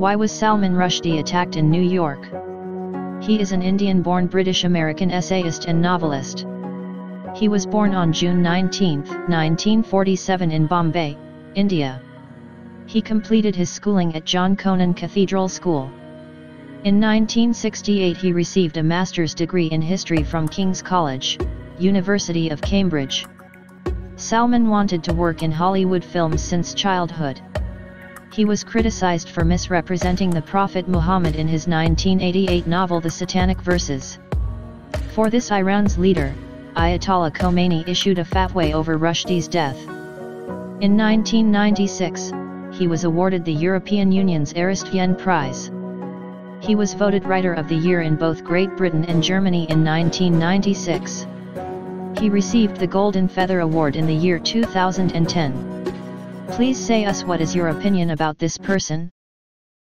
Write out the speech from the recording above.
Why was Salman Rushdie attacked in New York? He is an Indian-born British-American essayist and novelist. He was born on June 19, 1947 in Bombay, India. He completed his schooling at John Connon Cathedral School. In 1968 he received a master's degree in history from King's College, University of Cambridge. Salman wanted to work in Hollywood films since childhood. He was criticized for misrepresenting the Prophet Muhammad in his 1988 novel The Satanic Verses. For this Iran's leader, Ayatollah Khomeini issued a fatwa over Rushdie's death. In 1996, he was awarded the European Union's Aristeion Prize. He was voted Writer of the Year in both Great Britain and Germany in 1996. He received the Golden Feather Award in the year 2010. Please say us what is your opinion about this person?